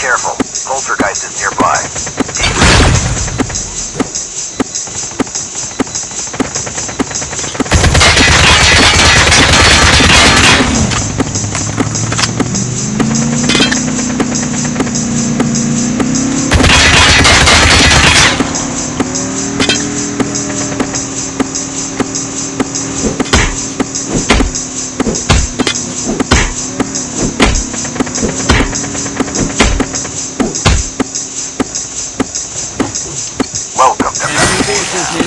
careful. Poltergeist is nearby.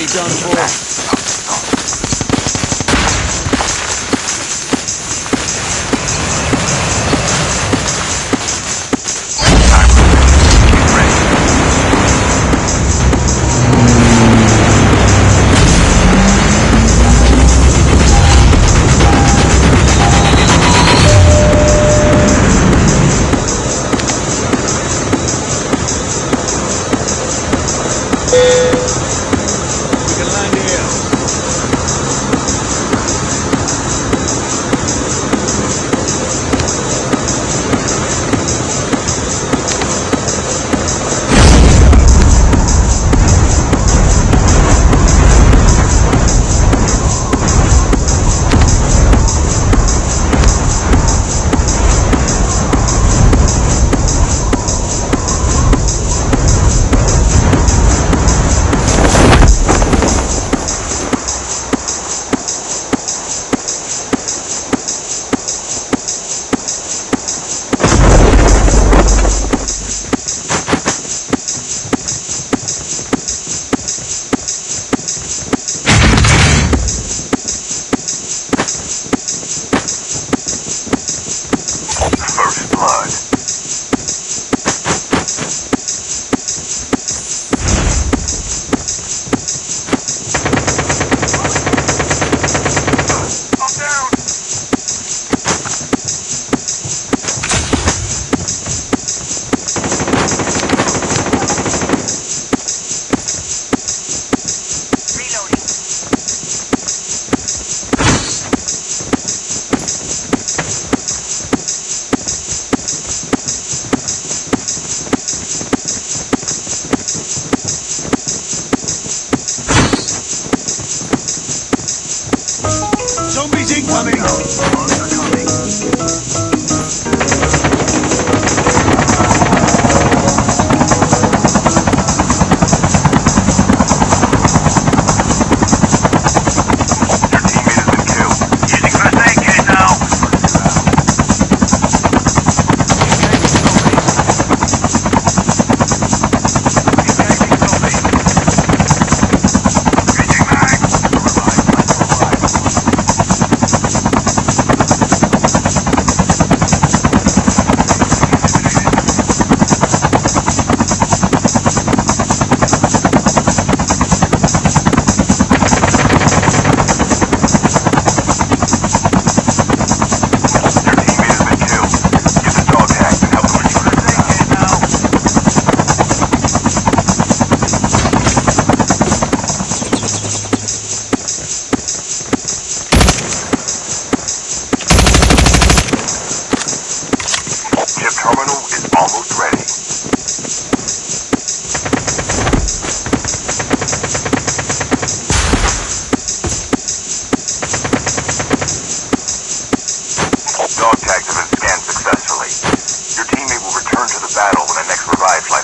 Nearly done for. Battle when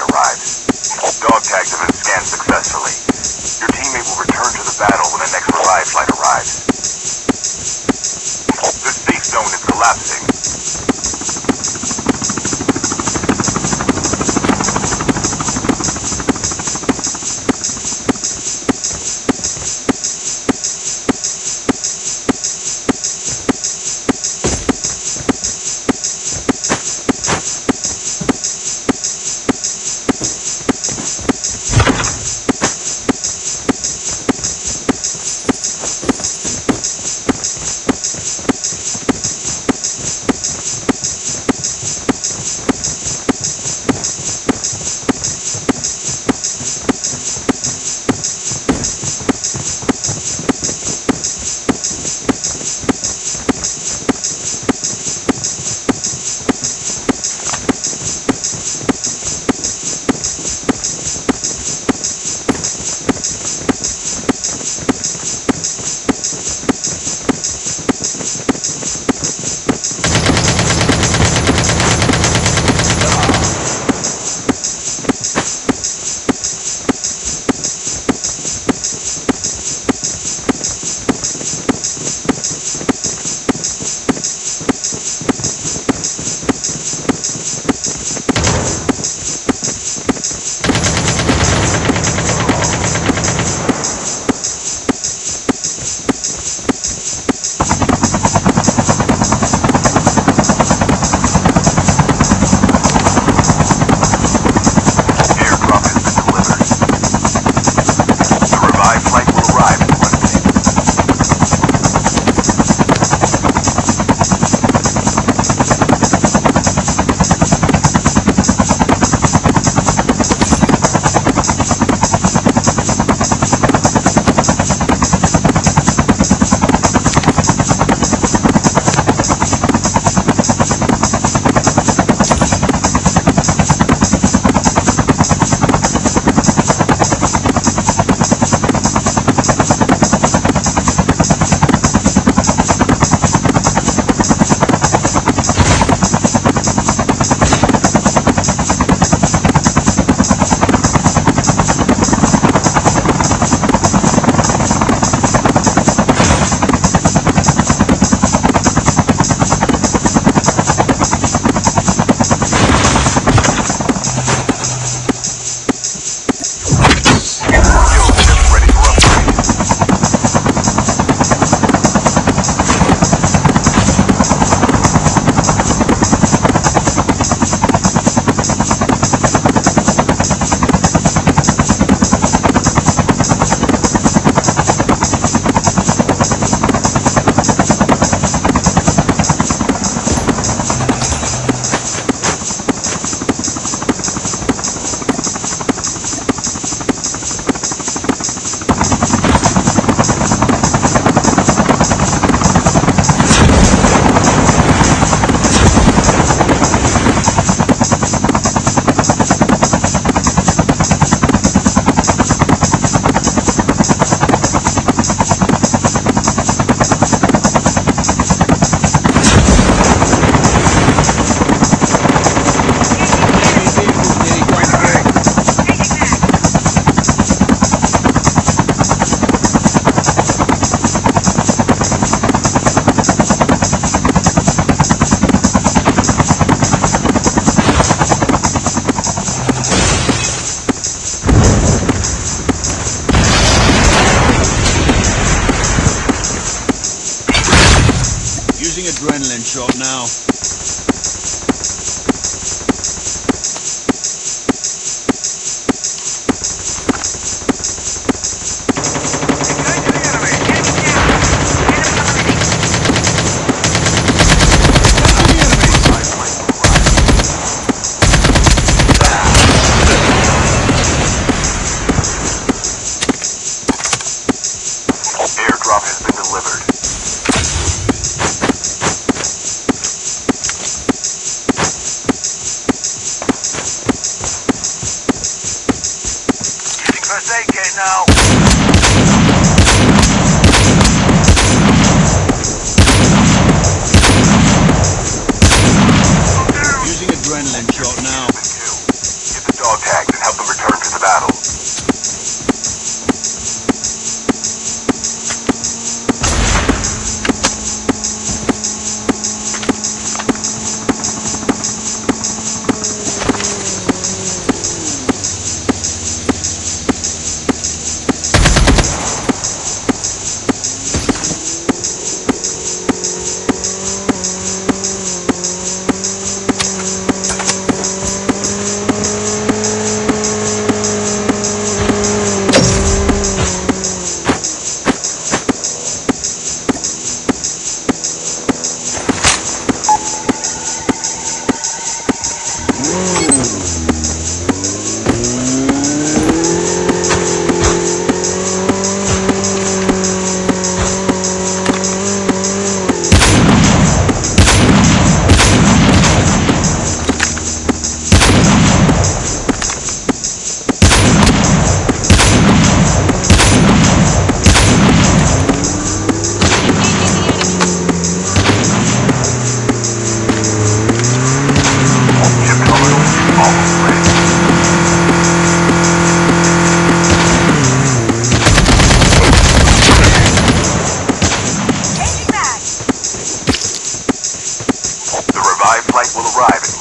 Aid kit now.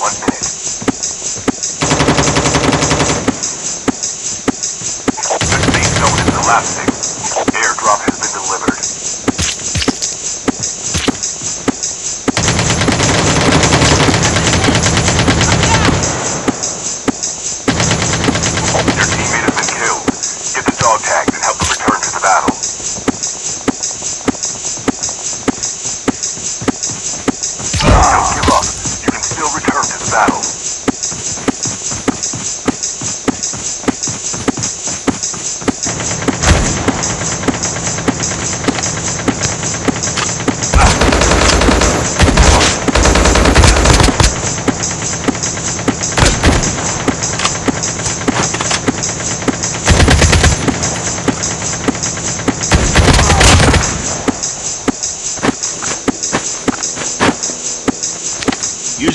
One minute.